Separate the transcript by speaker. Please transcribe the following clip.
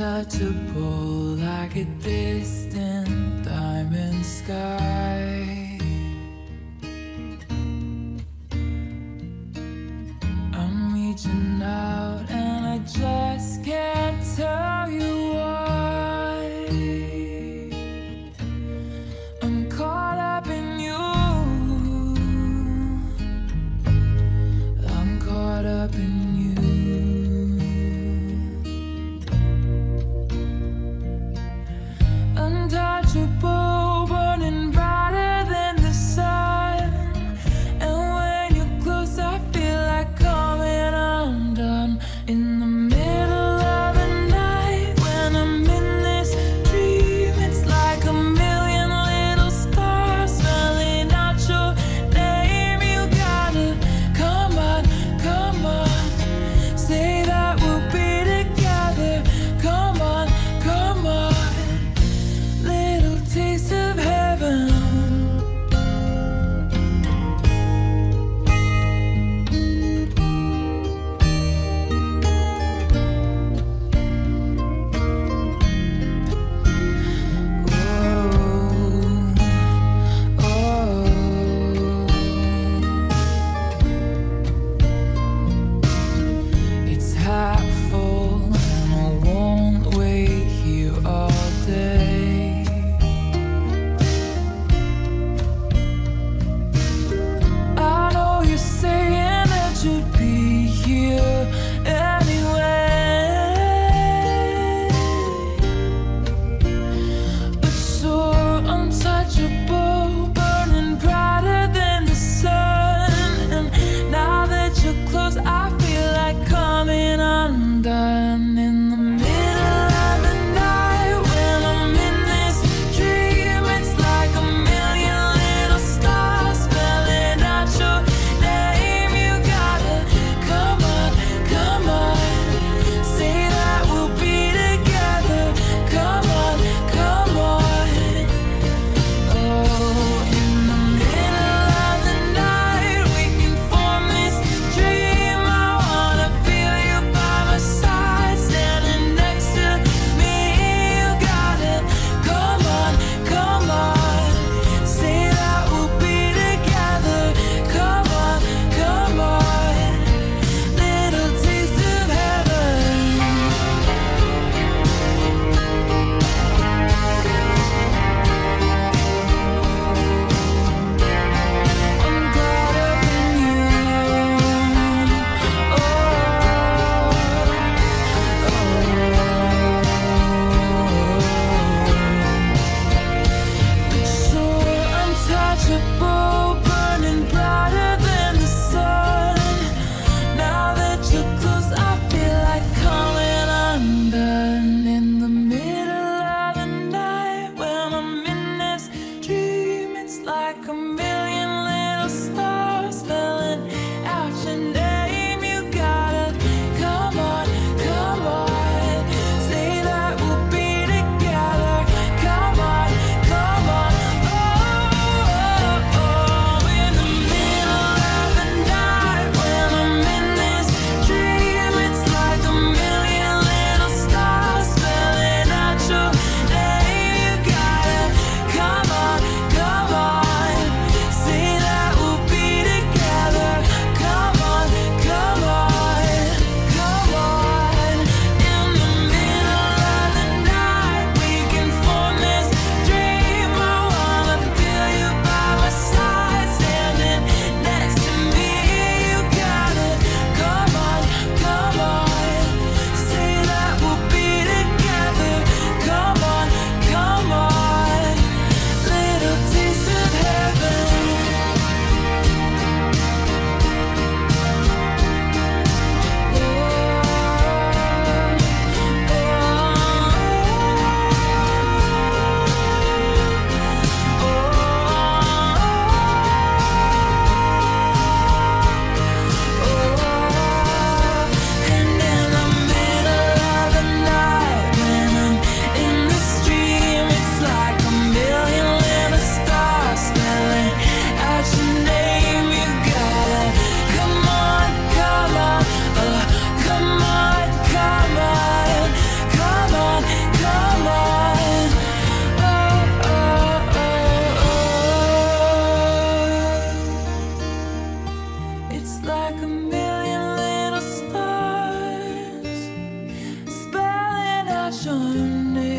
Speaker 1: untouchable like a distant diamond sky. passion